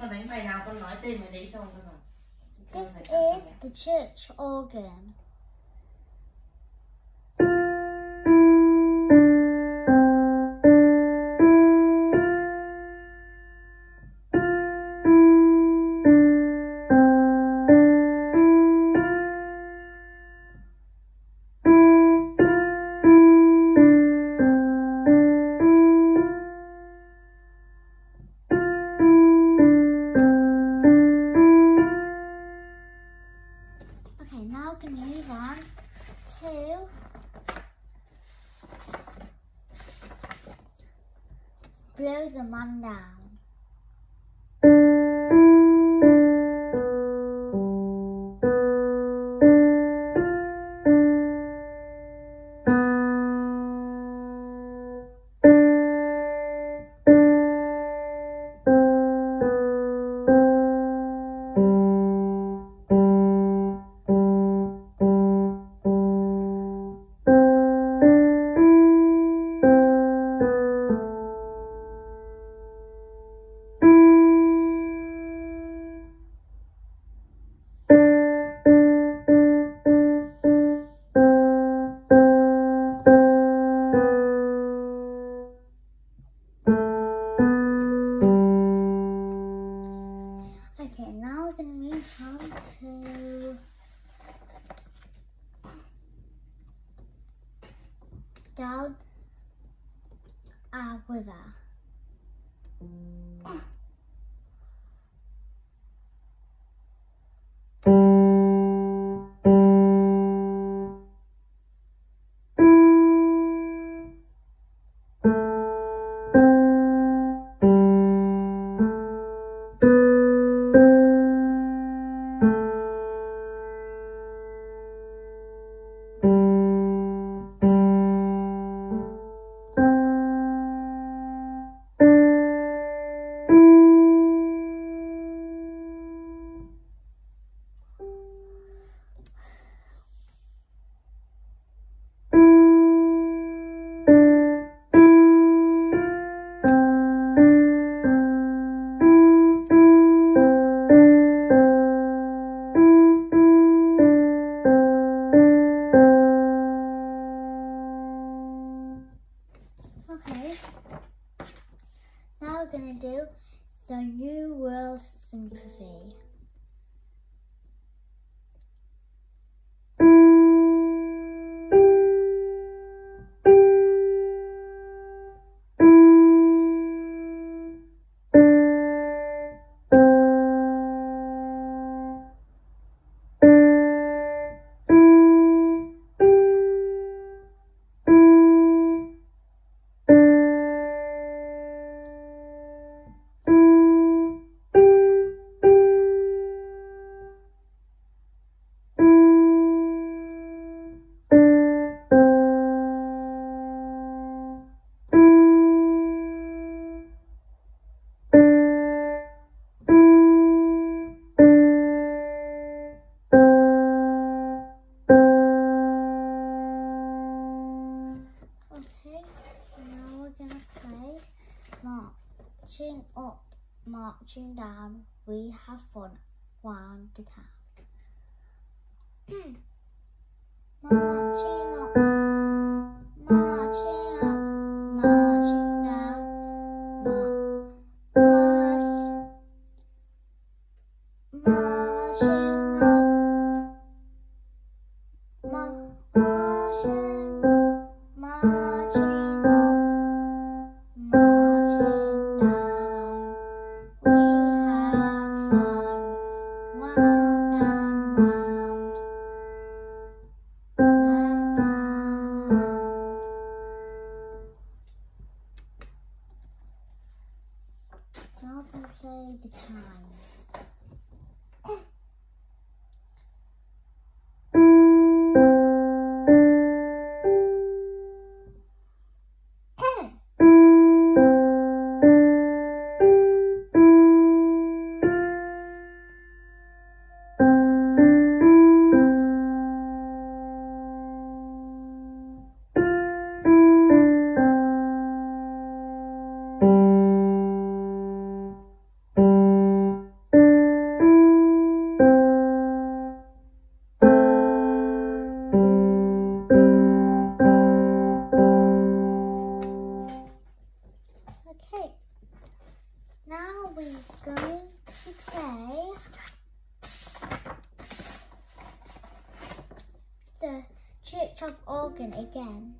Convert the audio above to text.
con đánh bài nào con nói tên bài đấy xong con This is the church organ. Blow the man down. We're going to down river. Going to do the New World Symphony. Marching up, marching down. We have fun round the town. Have organ again.